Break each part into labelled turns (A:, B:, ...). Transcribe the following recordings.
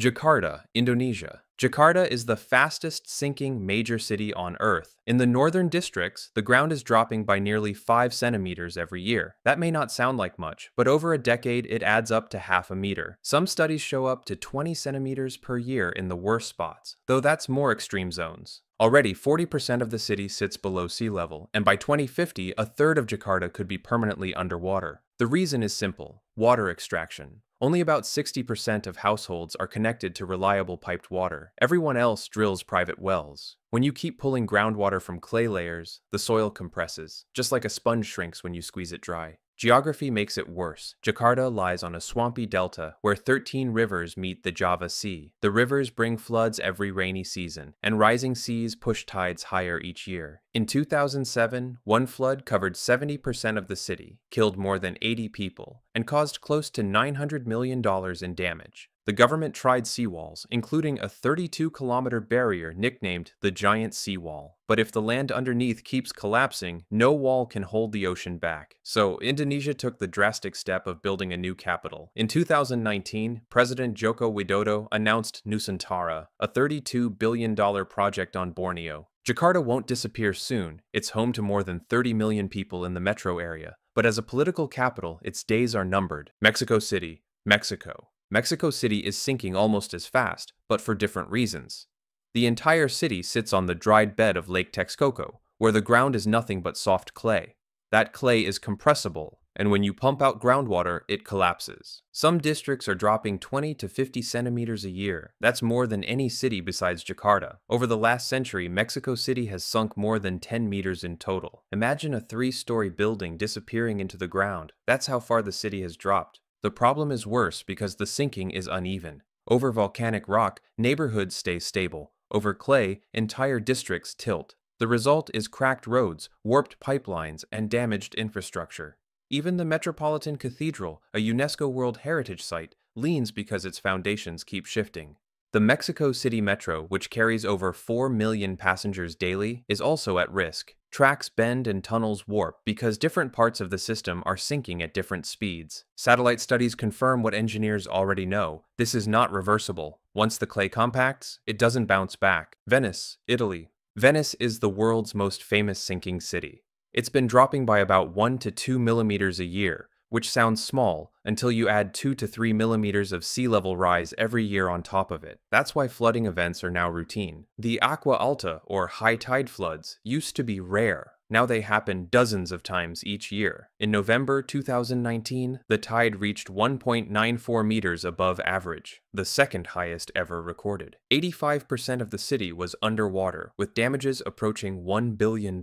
A: Jakarta, Indonesia. Jakarta is the fastest sinking major city on Earth. In the northern districts, the ground is dropping by nearly 5 centimeters every year. That may not sound like much, but over a decade it adds up to half a meter. Some studies show up to 20 centimeters per year in the worst spots, though that's more extreme zones. Already, 40% of the city sits below sea level, and by 2050, a third of Jakarta could be permanently underwater. The reason is simple water extraction. Only about 60% of households are connected to reliable piped water. Everyone else drills private wells. When you keep pulling groundwater from clay layers, the soil compresses, just like a sponge shrinks when you squeeze it dry. Geography makes it worse. Jakarta lies on a swampy delta where 13 rivers meet the Java Sea. The rivers bring floods every rainy season, and rising seas push tides higher each year. In 2007, one flood covered 70% of the city, killed more than 80 people, and caused close to $900 million in damage. The government tried seawalls, including a 32 kilometer barrier nicknamed the Giant Seawall. But if the land underneath keeps collapsing, no wall can hold the ocean back. So Indonesia took the drastic step of building a new capital. In 2019, President Joko Widodo announced Nusantara, a $32 billion project on Borneo. Jakarta won't disappear soon. It's home to more than 30 million people in the metro area. But as a political capital, its days are numbered. Mexico City, Mexico. Mexico City is sinking almost as fast, but for different reasons. The entire city sits on the dried bed of Lake Texcoco, where the ground is nothing but soft clay. That clay is compressible, and when you pump out groundwater, it collapses. Some districts are dropping 20 to 50 centimeters a year. That's more than any city besides Jakarta. Over the last century, Mexico City has sunk more than 10 meters in total. Imagine a three story building disappearing into the ground. That's how far the city has dropped. The problem is worse because the sinking is uneven. Over volcanic rock, neighborhoods stay stable. Over clay, entire districts tilt. The result is cracked roads, warped pipelines, and damaged infrastructure. Even the Metropolitan Cathedral, a UNESCO World Heritage Site, leans because its foundations keep shifting. The Mexico City Metro, which carries over 4 million passengers daily, is also at risk. Tracks bend and tunnels warp because different parts of the system are sinking at different speeds. Satellite studies confirm what engineers already know. This is not reversible. Once the clay compacts, it doesn't bounce back. Venice, Italy. Venice is the world's most famous sinking city. It's been dropping by about 1 to 2 millimeters a year, which sounds small until you add 2 to 3 millimeters of sea level rise every year on top of it. That's why flooding events are now routine. The Acqua Alta, or high tide floods, used to be rare. Now they happen dozens of times each year. In November 2019, the tide reached 1.94 meters above average, the second highest ever recorded. 85% of the city was underwater, with damages approaching $1 billion.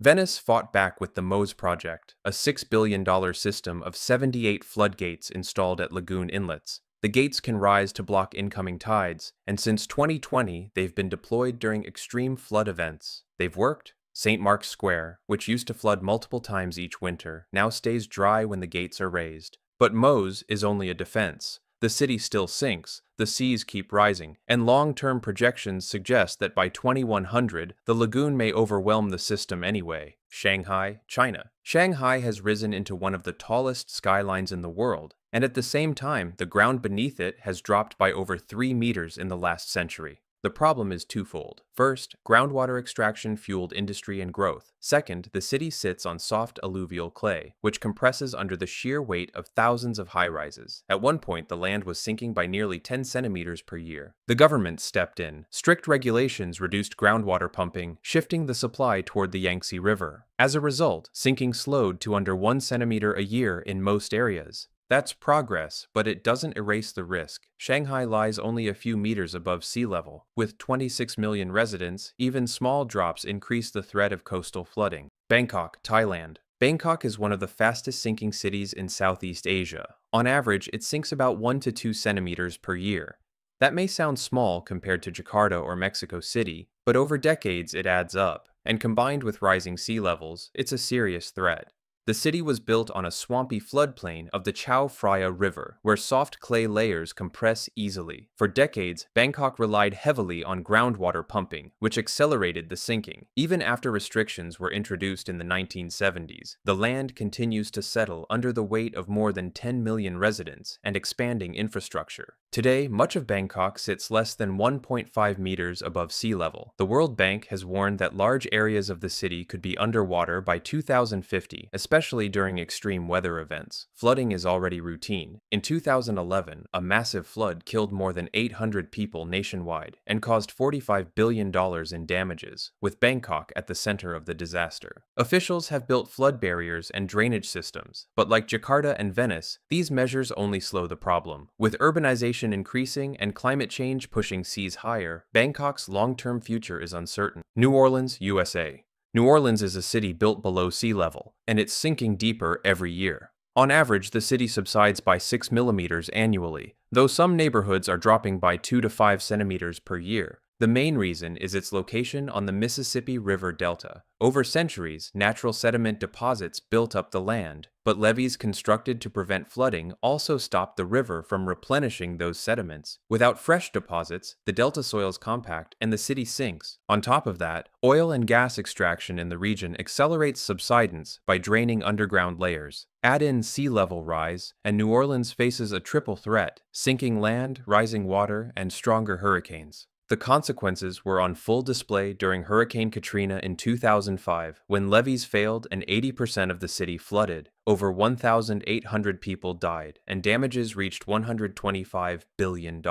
A: Venice fought back with the MOSE project, a $6 billion system of 78 floodgates installed at lagoon inlets. The gates can rise to block incoming tides, and since 2020, they've been deployed during extreme flood events. They've worked, St. Mark's Square, which used to flood multiple times each winter, now stays dry when the gates are raised. But MOSE is only a defense. The city still sinks, the seas keep rising, and long term projections suggest that by 2100, the lagoon may overwhelm the system anyway. Shanghai, China. Shanghai has risen into one of the tallest skylines in the world, and at the same time, the ground beneath it has dropped by over 3 meters in the last century. The problem is twofold. First, groundwater extraction fueled industry and growth. Second, the city sits on soft alluvial clay, which compresses under the sheer weight of thousands of high rises. At one point, the land was sinking by nearly 10 centimeters per year. The government stepped in. Strict regulations reduced groundwater pumping, shifting the supply toward the Yangtze River. As a result, sinking slowed to under 1 centimeter a year in most areas. That's progress, but it doesn't erase the risk. Shanghai lies only a few meters above sea level. With 26 million residents, even small drops increase the threat of coastal flooding. Bangkok, Thailand. Bangkok is one of the fastest sinking cities in Southeast Asia. On average, it sinks about 1 to 2 centimeters per year. That may sound small compared to Jakarta or Mexico City, but over decades it adds up, and combined with rising sea levels, it's a serious threat. The city was built on a swampy floodplain of the Chao Phraya River, where soft clay layers compress easily. For decades, Bangkok relied heavily on groundwater pumping, which accelerated the sinking. Even after restrictions were introduced in the 1970s, the land continues to settle under the weight of more than 10 million residents and expanding infrastructure. Today, much of Bangkok sits less than 1.5 meters above sea level. The World Bank has warned that large areas of the city could be underwater by 2050, especially during extreme weather events. Flooding is already routine. In 2011, a massive flood killed more than 800 people nationwide and caused $45 billion in damages, with Bangkok at the center of the disaster. Officials have built flood barriers and drainage systems, but like Jakarta and Venice, these measures only slow the problem. With urbanization increasing and climate change pushing seas higher, Bangkok's long-term future is uncertain. New Orleans, USA. New Orleans is a city built below sea level, and it's sinking deeper every year. On average, the city subsides by 6 millimeters annually, though some neighborhoods are dropping by 2 to 5 centimeters per year. The main reason is its location on the Mississippi River Delta. Over centuries, natural sediment deposits built up the land, but levees constructed to prevent flooding also stopped the river from replenishing those sediments. Without fresh deposits, the delta soils compact and the city sinks. On top of that, oil and gas extraction in the region accelerates subsidence by draining underground layers. Add in sea level rise, and New Orleans faces a triple threat sinking land, rising water, and stronger hurricanes. The consequences were on full display during Hurricane Katrina in 2005, when levees failed and 80% of the city flooded. Over 1,800 people died, and damages reached $125 billion.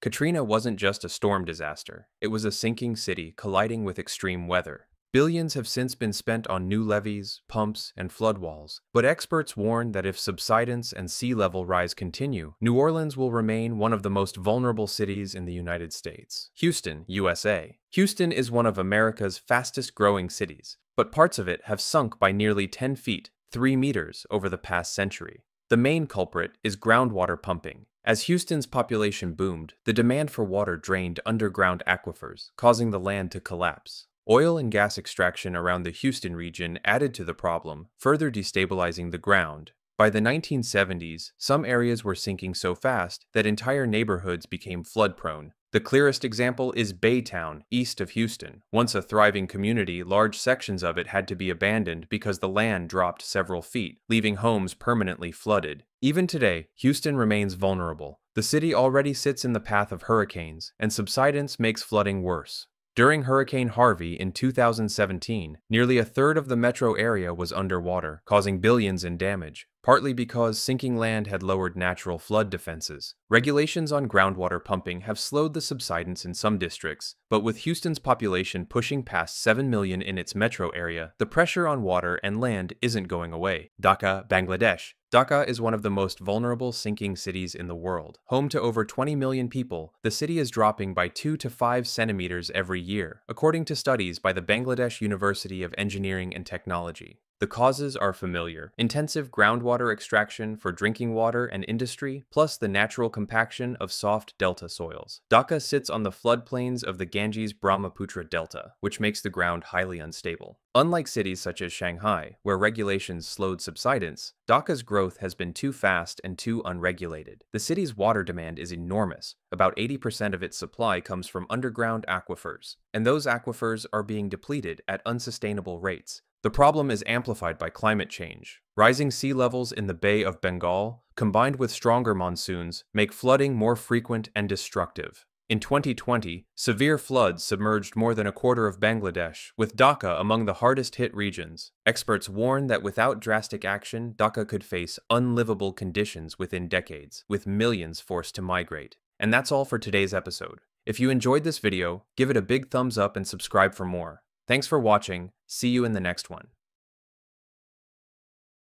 A: Katrina wasn't just a storm disaster, it was a sinking city colliding with extreme weather. Billions have since been spent on new levees, pumps, and flood walls, but experts warn that if subsidence and sea level rise continue, New Orleans will remain one of the most vulnerable cities in the United States. Houston, USA. Houston is one of America's fastest growing cities, but parts of it have sunk by nearly 10 feet, 3 meters, over the past century. The main culprit is groundwater pumping. As Houston's population boomed, the demand for water drained underground aquifers, causing the land to collapse. Oil and gas extraction around the Houston region added to the problem, further destabilizing the ground. By the 1970s, some areas were sinking so fast that entire neighborhoods became flood prone. The clearest example is Baytown, east of Houston. Once a thriving community, large sections of it had to be abandoned because the land dropped several feet, leaving homes permanently flooded. Even today, Houston remains vulnerable. The city already sits in the path of hurricanes, and subsidence makes flooding worse. During Hurricane Harvey in 2017, nearly a third of the metro area was underwater, causing billions in damage, partly because sinking land had lowered natural flood defenses. Regulations on groundwater pumping have slowed the subsidence in some districts, but with Houston's population pushing past 7 million in its metro area, the pressure on water and land isn't going away. Dhaka, Bangladesh, Dhaka is one of the most vulnerable sinking cities in the world. Home to over 20 million people, the city is dropping by 2 to 5 centimeters every year, according to studies by the Bangladesh University of Engineering and Technology. The causes are familiar intensive groundwater extraction for drinking water and industry, plus the natural compaction of soft delta soils. Dhaka sits on the floodplains of the Ganges Brahmaputra Delta, which makes the ground highly unstable. Unlike cities such as Shanghai, where regulations slowed subsidence, Dhaka's growth has been too fast and too unregulated. The city's water demand is enormous. About 80% of its supply comes from underground aquifers, and those aquifers are being depleted at unsustainable rates, the problem is amplified by climate change. Rising sea levels in the Bay of Bengal, combined with stronger monsoons, make flooding more frequent and destructive. In 2020, severe floods submerged more than a quarter of Bangladesh, with Dhaka among the hardest hit regions. Experts warn that without drastic action, Dhaka could face unlivable conditions within decades, with millions forced to migrate. And that's all for today's episode. If you enjoyed this video, give it a big thumbs up and subscribe for more. Thanks for watching. See you in the next one.